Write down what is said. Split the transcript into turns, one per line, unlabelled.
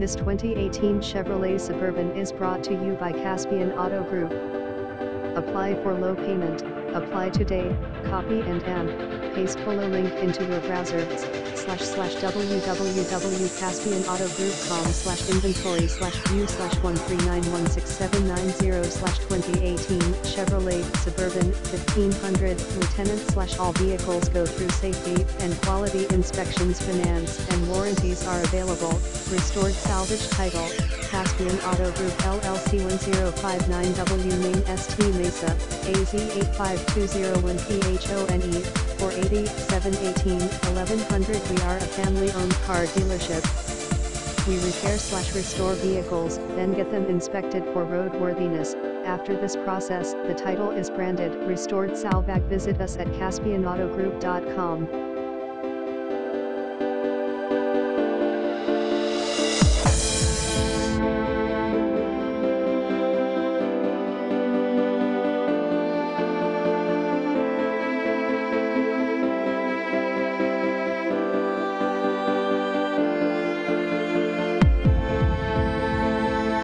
This 2018 Chevrolet Suburban is brought to you by Caspian Auto Group. Apply for low payment, Apply today, copy and am, paste below link into your browser, slash slash www.caspianautogroup.com slash inventory slash view slash 1391670 slash 2018 Chevrolet Suburban 1500 Lieutenant slash all vehicles go through safety and quality inspections finance and warranties are available, restored salvage title, Caspian Auto Group LLC 1059W Main ST Mesa, AZ 85 201PHONE, 48718 1100 We are a family-owned car dealership. We repair slash restore vehicles, then get them inspected for roadworthiness. After this process, the title is branded Restored Salvag. Visit us at CaspianAutoGroup.com.